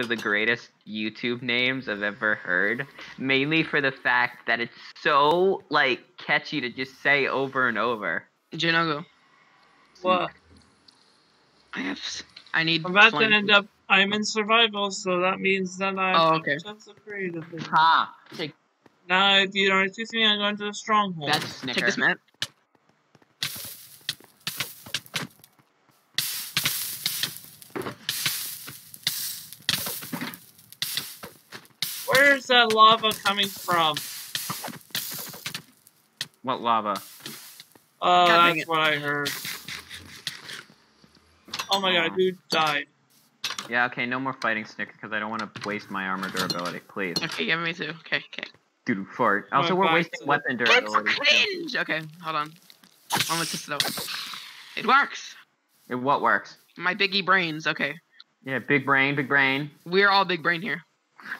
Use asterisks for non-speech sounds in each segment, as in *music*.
of the greatest YouTube names I've ever heard. Mainly for the fact that it's so like catchy to just say over and over. Jonogo, What? I have. I need. I'm about to end up. I'm in survival, so that means that I Oh, have okay. a sense of creativity. Ha! Take Now, if you don't excuse me, I'm going to the stronghold. that's Snicker. Take this, Matt. Where's that lava coming from? What lava? Oh, God that's what I heard. Oh my god, dude died. Yeah, okay, no more fighting Snicker because I don't want to waste my armor durability, please. Okay, yeah, me too. Okay, okay. Dude, fart. My Also, we're back wasting weapon It's durability. too. cringe. Okay, hold on. I'm gonna test it out. It works. It- What works? My biggie brains. Okay, Yeah, big brain, big brain. we're all big brain here.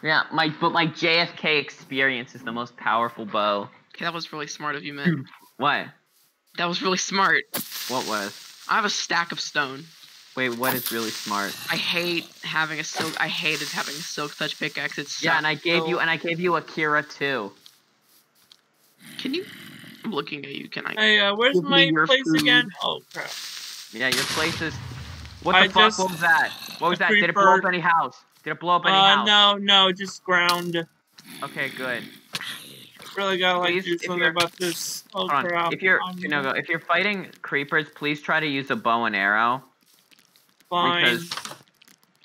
Yeah, my but my JFK experience is the most powerful bow. Okay, that was really smart of you, man. What? That was really smart. What was? I have a stack of stone. Wait, what is really smart? I hate having a silk. I hated having a silk touch pickaxe. It's Yeah, so- and I gave you and I gave you Akira too. Can you? I'm looking at you. Can I? Hey, uh, where's Give my place food. again? Oh crap. Yeah, your place is. What the I fuck? just- what was that? What was a that? Did it blow up any house? Did it blow up any Uh, house? no, no, just ground. Okay, good. Really gotta like Please, do something you're- about this. Oh Hold on. crap. If you're, you know, if you're fighting creepers, please try to use a bow and arrow fine. because,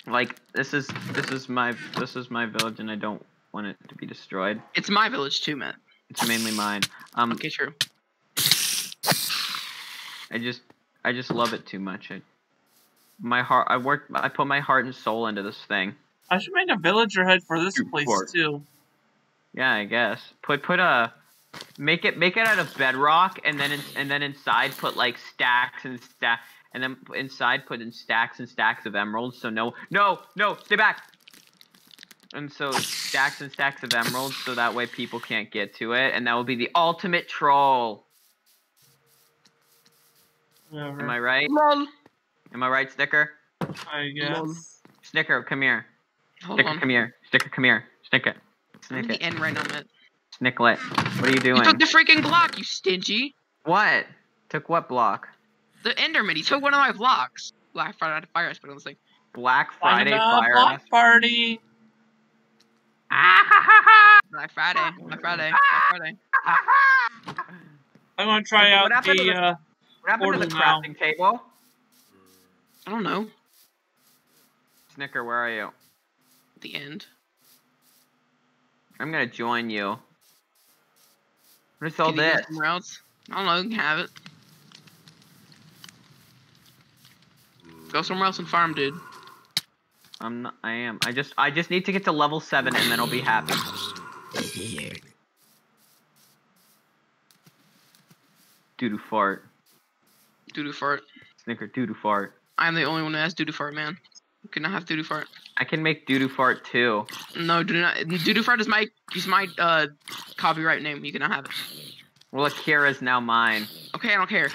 like, this is this is my this is my village, and I don't want it to be destroyed. It's my village too, Matt. It's mainly mine. Um, Okay, true. I just I just love it too much. I, my heart. I worked. I put my heart and soul into this thing. I should make a villager head for this Dude, place fart. too. Yeah, I guess. Put put a make it make it out of bedrock, and then in, and then inside put like stacks and stack, and then inside put in stacks and stacks of emeralds. So no, no, no, stay back. And so stacks and stacks of emeralds, so that way people can't get to it, and that will be the ultimate troll. Whatever. Am I right? Lol. Am I right, Snicker? I guess. Snicker, come here. Hold Snicker, on. come here. Snicker, come here. Snicker. I'm in Snicker. the end right now, Matt. Snicklet. What are you You doing? took the freaking block, you stingy. What? Took what block? The Enderman. He took one of my blocks. Black Friday Fire Aspect on this thing. Black Friday Fire. block party. Ah, ha, ha, ha. Black Friday. Black Friday. Black Friday. I'm gonna try What out happened to the. the- Uh, What happened to the Portal now. crafting table? I don't know. Snicker, where are you? The end. I'm gonna join you. What is all this? Somewhere else. I don't know. You can have it. Go somewhere else and farm, dude. I'm not, I am. I just I just need to get to level seven and then I'll be happy. Doo doo fart. Doodoo fart. Snicker doo doo fart. I'm the only one that has doodoo fart, man. You cannot have doodoo fart. I can make doo doo fart too. No, do not. Doodoo fart is my is my uh copyright name. You cannot have it. Well, Akira's now mine. Okay, I don't care.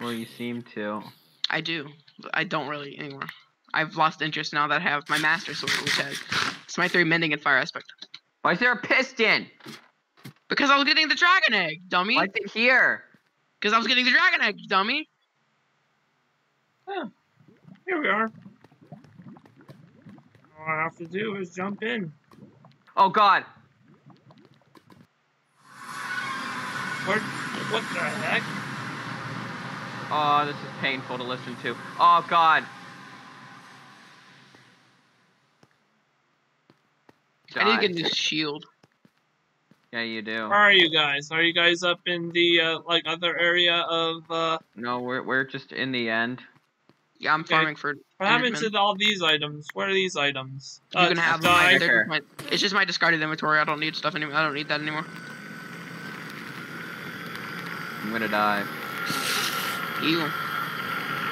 Well, you seem to. I do. But I don't really anymore. I've lost interest now that I have my master sword, which has it's my three mending and fire aspect. Why is there a piston? Because I was getting the dragon egg, dummy. Why is it here? Because I was getting the dragon egg, dummy. here we are. All I have to do is jump in. Oh God. What? What the heck? Oh, this is painful to listen to. Oh God. I need to get a new shield. Yeah, you do. Where are you guys? Are you guys up in the uh, like other area of? uh No, we're we're just in the end. Yeah, I'm Okay. farming for. What happened Enderman. to all these items? What are these items? You Uh, can have them. die. Just my, it's just my discarded inventory. I don't need stuff anymore. I don't need that anymore. I'm gonna die. Ew.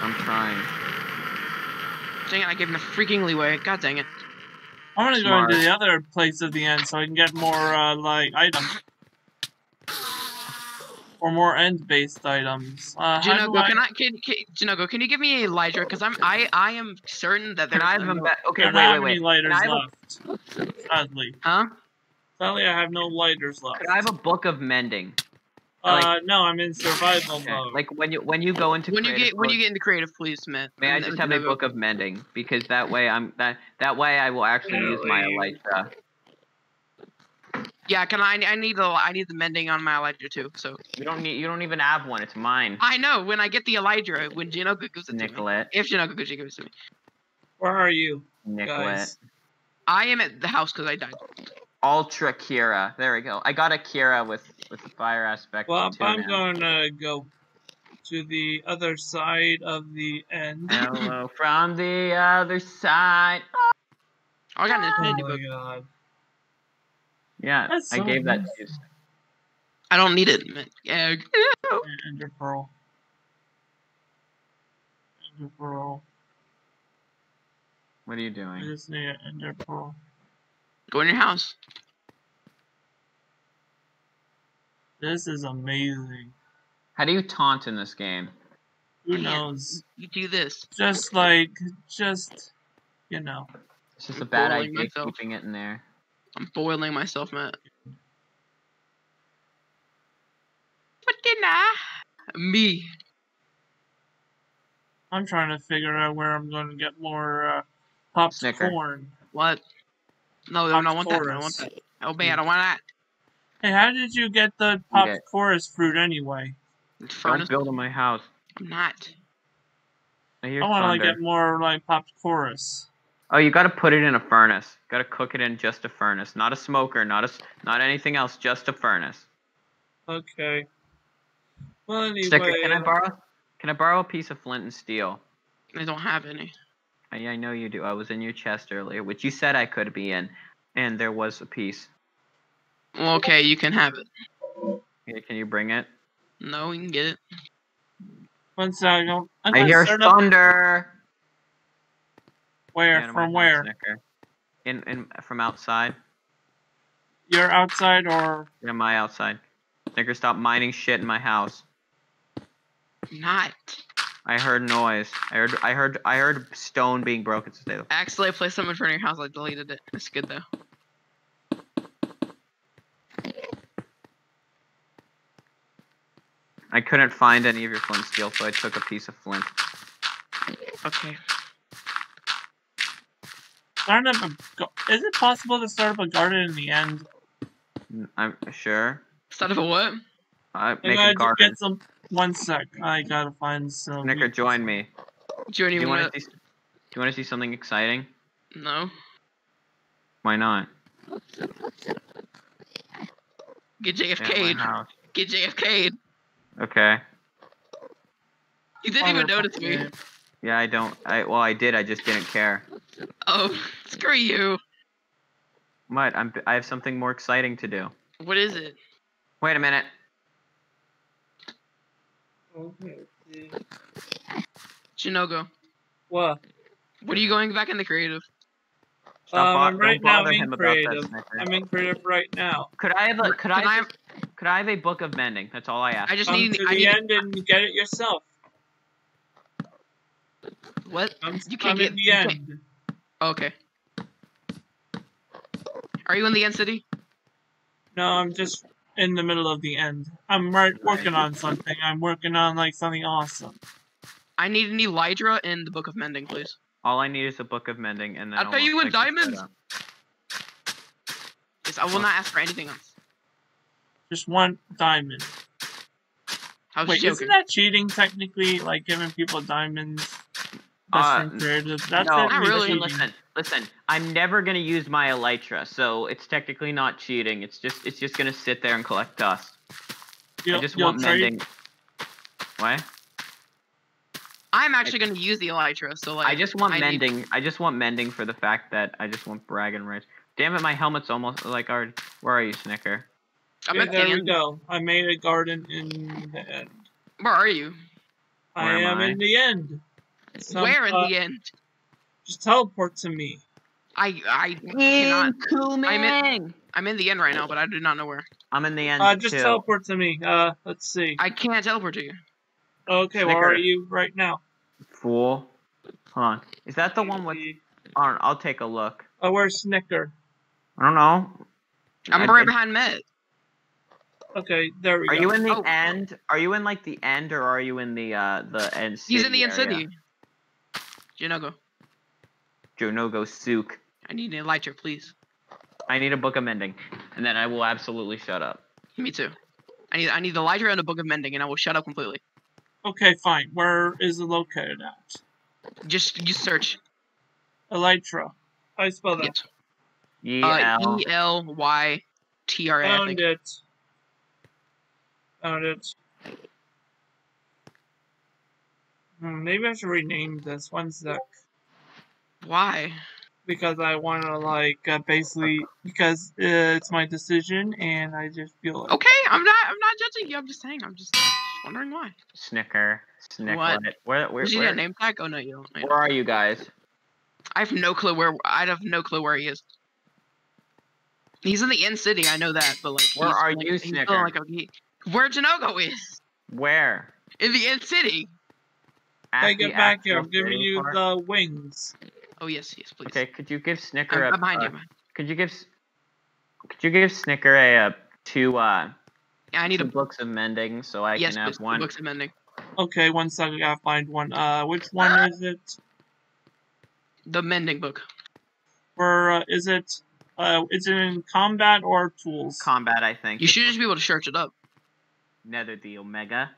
I'm trying. Dang it! I gave him a freaking leeway. God dang it. I want to go into the other place at the end so I can get more uh, like items. Or more end-based items. Uh, how do Jonogo, can I can, can Jonogo, can you give me a Elytra? Because I'm I I am certain that Can there's I have a- a okay? I Wait, wait, any wait. lighters Can a- left. Sadly, huh? sadly, I have no lighters left. Could I have a book of mending? uh, like- no, I'm in survival Okay. mode. Like when you when you go into When you creative get when you get into creative, please, Matt. may I And- just have a book of mending because that way I'm that that way I will actually use my Really? elytra. Yeah, can I? I need the I need the mending on my Elytra too. So You don't need you don't even have one. It's mine, I know when I get the Elytra, when Jonogo gives it to me. Nicolette. If Jonogo gives it to me, Where are you, Nicolette. guys? I am at the house because I died. Ultra Kira. There we go. I got a Kira with with the fire aspect. Well, too I'm now. going to go to the other side of the end. Hello from the other side. Oh, I got an *laughs* Oh infinity my book. God. Yeah, That's I so gave that to you. I don't need it. man. Yeah. Ender Pearl. Ender Pearl. What are you I doing? just need an Ender Pearl. Go in your house. This is amazing. How do you taunt in this game? Who Yeah. knows? You do this. Just like, just, you know. It's just a bad idea myself. keeping it in there. I'm boiling myself, Matt. For dinner. Me. I'm trying to figure out where I'm going to get more uh, popped Snicker. corn. What? No, I don't Popped want that. I don't want that. Oh man, I don't want that. Hey, how did you get the popped Okay. chorus fruit anyway? It's Don't build in my house. I'm not. I I want to like, get more like popped chorus. Oh, you gotta put it in a furnace. Gotta cook it in just a furnace, not a smoker, not a, s- not anything else, just a furnace. Okay. Well, anyway. Sticker, can I uh, borrow? Can I borrow a piece of flint and steel? I don't have any. Uh, I, I know you do. I was in your chest earlier, which you said I could be in, and there was a piece. Well, okay, you can have it. Here, Can you bring it? No, we can get it. One second. I'm I gonna hear start up- thunder. Where? Yeah, From where? Snicker. In, in from outside. You're outside or? In my outside. Snicker, stop mining shit in my house. Not. I heard noise. I heard I heard I heard stone being broken. So stay Actually, I placed something in front of your house. I deleted it. It's good though. I couldn't find any of your flint steel, so I took a piece of flint. Okay. Start up a. Is it possible to start up a garden in the end? Mm, I'm sure. Start of a what? I I make gotta a garden. get some. One sec. I gotta find some. Snicker, join me. Do you Do you even want want to see? Do you want to see something exciting? No. Why not? Get JFK'd. Get JFK'd. Okay. You didn't even notice me. Game. Yeah, I don't. I well, I did. I just didn't care. Oh, screw you. What? I'm. I have something more exciting to do. What is it? Wait a minute. Okay. Shinogo. What? What are you going back in the creative? Stop Um, bo- right don't now bother in him about that, creative. I'm in creative right now. Could I have a? Could I? I Have, could I have a book of mending? That's all I ask. I just Come need. to I the need. end and get it yourself. What? I'm, You can't I'm get- in the you can't- end. Oh, okay. Are you in the end city? No, I'm just in the middle of the end. I'm right, working on something. I'm working on like something awesome. I need an Elytra in the Book of Mending, please. All I need is a book of mending, and then I'll pay you in almost like the diamonds. Yes, I will not ask for anything else. Just one diamond. I Wait, joking. isn't that cheating technically? Like giving people diamonds? That's Uh. That's no, technically really. listen, listen, listen. I'm never gonna use my elytra, so it's technically not cheating. It's just, it's just gonna sit there and collect dust. You'll- I just you'll want trade- mending. Why? I'm actually going to use the Elytra, so like. I just want I need- mending. I just want mending for the fact that I just want bragging rights. Damn it, my helmet's almost like already. Where are you, Snicker? I'm Okay, at the there we go. I made a garden in the end. Where are you? I Where am am I? in the end. Some- Where in uh, the end? Just teleport to me. I I cannot. Incoming. I'm in the end right now, but I do not know where. I'm in the end Uh, just too. teleport to me. Uh, let's see. I can't teleport to you. Okay, where are you right now? Fool. Hold on. Is that the one with? Hold on, I'll take a look. Oh, where's Snicker? I don't know. I'm I right think- behind Met. Okay, there we Are go. Are you in the Oh. end? Are you in like the end, or are you in the uh the end? He's in the end area? city. Jinogo, Jonogo Sook. I need an elytra, please. I need a book of mending, and then I will absolutely shut up. Me too. I need I need the elytra and a book of mending, and I will shut up completely. Okay, fine. Where is it located at? Just you search. Elytra. I spell that? Yes. E Uh, L. E L Y T R A. I Found it. Found it. Hmm, maybe I should rename this. One sec. Why? Because I want to, like, uh, basically, because uh, it's my decision, and I just feel like. Okay, I'm not I'm not judging you. I'm just saying. I'm just, just wondering why. Snicker. Snicklet. What? Where where Does he where, got a name tag? Oh no, you don't. I, where are you guys? I have no clue where. I have no clue where he is. He's in the end city. I know that, but like. Where he's, are like, you, he's still, Snicker? Like, a, he, where Jonogo is Where? in the end city. At Hey, the get back here. I'm giving you part? the wings. Oh yes, yes, please. Okay, could you give Snicker I'm, a? I'm behind uh, you. Could you give? Could you give Snicker a, uh two uh Yeah, I need two a books of mending so I yes, can have please. one? Books of mending. Okay, one sec. I gotta find one. Uh, which one is it? The mending book. Or uh, is it? Uh, is it in combat or tools? Combat, I think. You should just be able to search it up. Nether the Omega.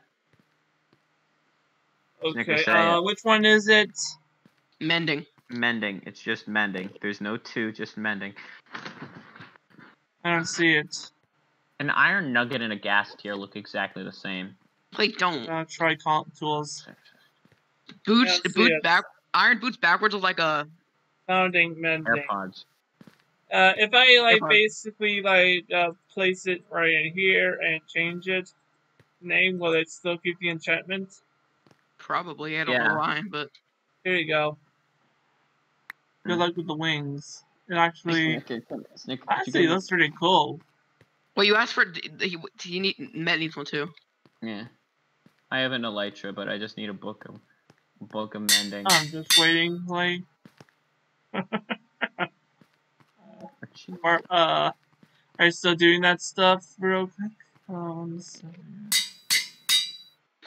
Snicker, Okay. Uh, which one is it? Mending. Mending. It's just mending. There's no two, just mending. I don't see it. An iron nugget and a ghast tear look exactly the same. Like don't Uh, try comp tools. boots. Yeah, see boots it. back. Iron boots backwards is like a. Founding mending. AirPods. Uh, if I like AirPods. basically like uh, place it right in here and change it, name will it still keep the enchantment? Probably I don't Yeah. know why, but Here you go. Good luck with the wings. It actually, Snicker, come- Snicker, actually give me- looks pretty cool. well, you asked for. He, he need Met needs one too. Yeah. I have an elytra, but I just need a book of a book of mending. I'm just waiting, like, *laughs* or, uh, are you still doing that stuff real quick? Um, so-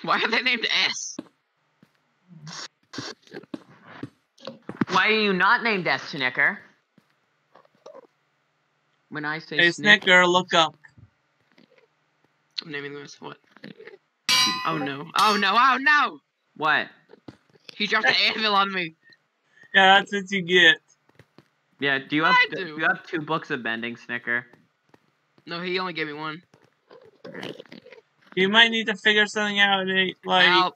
Why are they named S? Why are you not named S Snicker? When I say hey, Snick- Snicker, look up. I'm naming this what? Oh no! Oh no! Oh no! what? He dropped an anvil on me. *laughs* Yeah, that's what you get. Yeah, do you have I do. do. you have two books of bending, Snicker? No, he only gave me one. You might need to figure something out. Like.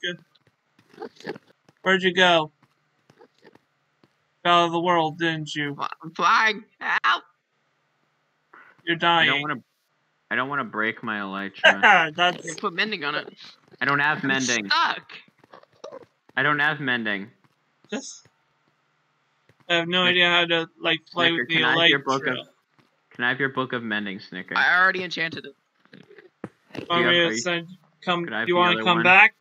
Where'd you go? Out of the world, didn't you? I'm flying. Help! You're dying. I dying. don't want to. I don't want to break my *laughs* elytra. That's Put mending on it. I don't have I'm mending. stuck. I don't have mending. just. I have no idea how to like play Snicker, with the can I have your book of- Can I have your book of mending, Snicker? I already enchanted it. Want Do me you to send- come? Could I You want to come one? back?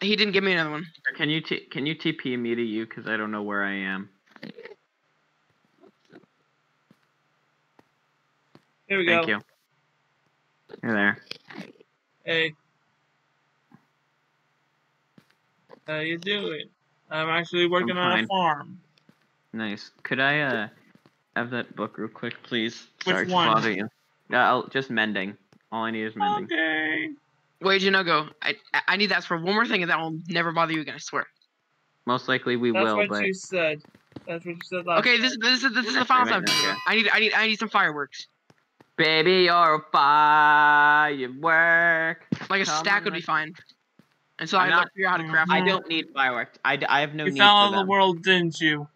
He didn't give me another one. Can you t- can you TP me to you because I don't know where I am. Here we Thank go. you. You're there. Hey. How you doing? I'm actually working on a farm. Nice. Could I uh have that book real quick, please? Which Sorry one? to bother you. Yeah, I'll, just mending. All I need is mending. Okay. Wait, Jonogo. I I- I need to ask for one more thing, and that will never bother you again. I swear. Most likely we That's will, what but you said. That's what you said last Okay, time. this this is this is the final right time. now, yeah. I need I need I need some fireworks. baby, you're a firework. Like a Come stack would be fine. Until I'm I not- look figure out how to craft. I don't need fireworks. I, d- I have no you need fell for out of the world, didn't you?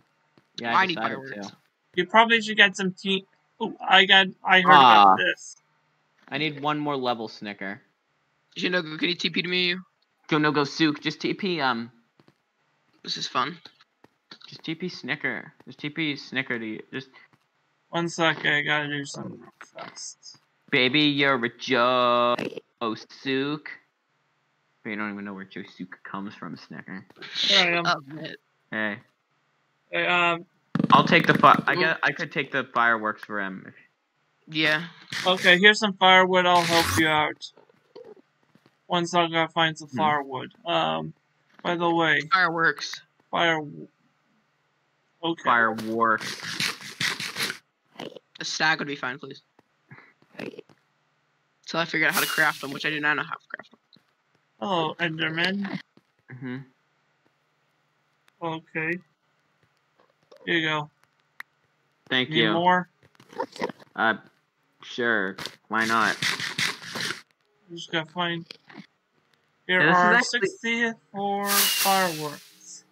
Yeah, I I need fireworks. to. You probably should get some tea. Oh, I got. I heard Ah. about this. I need one more level, Snicker. Jonogo, can you TP to me? Go no go Sook. Just TP um. This is fun. Just Just TP Snicker. Just TP Snicker to you. Just One sec, I gotta do something fast. baby, you're a Joe Sook. But you don't even know where Joe Sook comes from, Snicker. There I am. Up, hey. Hey, um. I'll take the fi- I get. I could take the fireworks for him. Yeah. okay, here's some firewood. I'll help you out. One sec, I gotta find some Hmm. firewood. Um, by the way, Fireworks. fire. Okay. fireworks. A stack would be fine, please. Until I figure out how to craft them, which I do not know how to craft them. Hello, Enderman. hmm Okay. Here you go. Thank Need you. more? Uh, sure. Why not? Just gotta find. Here Yeah, are actually- 64 fireworks.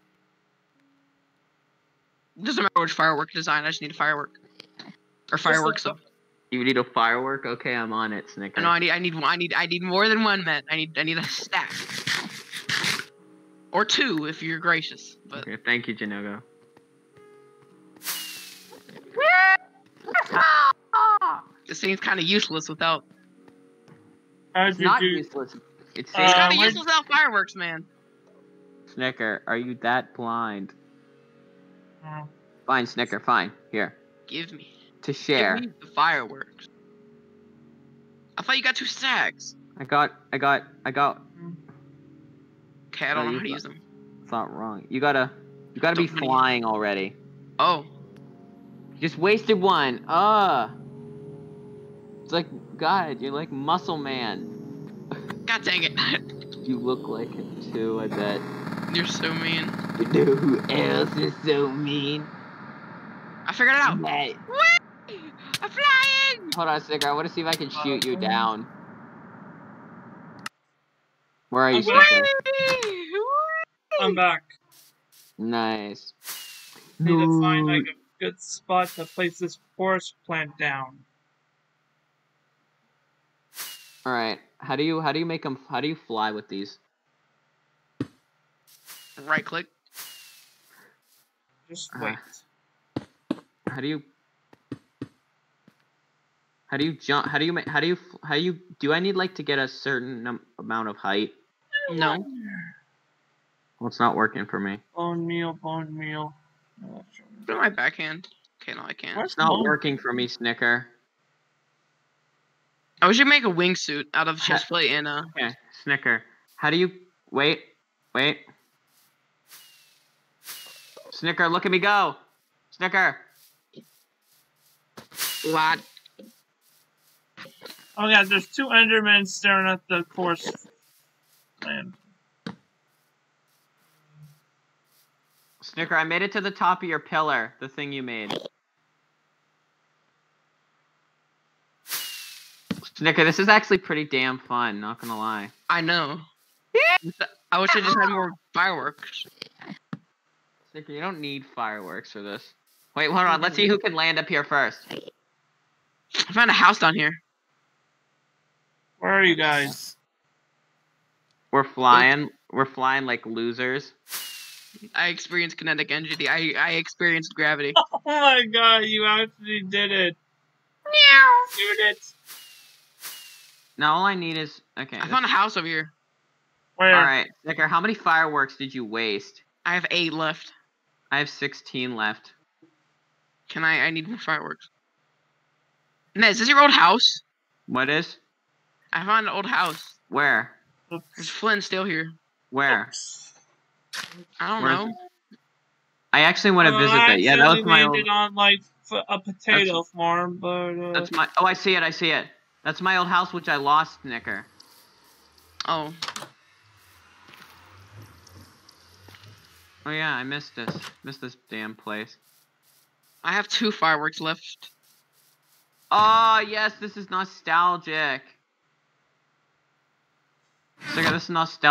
Doesn't matter which firework design. I just need a firework. Or fireworks. Though. You need a firework? Okay, I'm on it, Snicker. No, I need. I need. I need. I need more than one, man. I need. I need a stack. Or two, if you're gracious. But Okay, thank you, Jonogo. this thing's kind of useless without. How'd It's not do? useless. It's Uh, It's safe. kind of where- useless without fireworks, man. Snicker, are you that blind? Oh, Fine, Snicker, fine. Here. Give me. To Give share. me the fireworks. I thought you got two stacks. I got I got I got Okay, I Oh, don't know how to got- use them. thought wrong. You gotta you gotta be Don't many- flying already. Oh, You just wasted one. Ah. It's like God, you're like muscle man. god dang it! *laughs* You look like it too, I bet. You're so mean. You know who else is so mean? I figured it out. Hey. Whee! I'm flying. Hold on, Snicker. I want to see if I can uh, shoot you down. Where are you, I'm gonna- Snicker? I'm back. Nice. Need to find like a good spot to place this chorus plant down. All right. How do you how do you make them? How do you fly with these? Right click. Just Uh-huh. wait. How do you? How do you jump? How do you make? How do you? How do you? Do I need like to get a certain num- amount of height? No. Well, it's not working for me. Bone meal, bone meal. Put it in my backhand. Okay, no, I can't. Where's It's not bone- working for me, Snicker. I wish you make a wingsuit out of chest plate and uh. Okay, Snicker. How do you? Wait, wait. Snicker, look at me go. Snicker. What? Oh yeah, there's two Endermen staring at the course land. Snicker, I made it to the top of your pillar, the thing you made. Snicker, this is actually pretty damn fun, not gonna lie. I know. I wish I just had more fireworks. Snicker, you don't need fireworks for this. Wait, hold on, let's see who can land up here first. I found a house down here. Where are you guys? We're flying, we're flying like losers. I experienced kinetic energy. I I experienced gravity. *laughs* Oh my god, you actually did it. Meow. You did it. Now all I need is, okay. I found a house over here. Where? Alright, Snicker, how many fireworks did you waste? I have eight left. I have 16 left. Can I? I need more fireworks. Ned, is this your old house? What is? I found an old house. Where? Is There's Flynn still here. Where? I don't Where's know. I actually want to Uh, visit I that. Yeah, that was accidentally my old. landed on like a potato farm, but uh, That's my. Oh, I see it. I see it. That's my old house, which I lost, Snicker. Oh, Oh yeah, I missed this. Missed this damn place. I have two fireworks left. Oh yes, this is nostalgic. Snicker, this is nostalgic.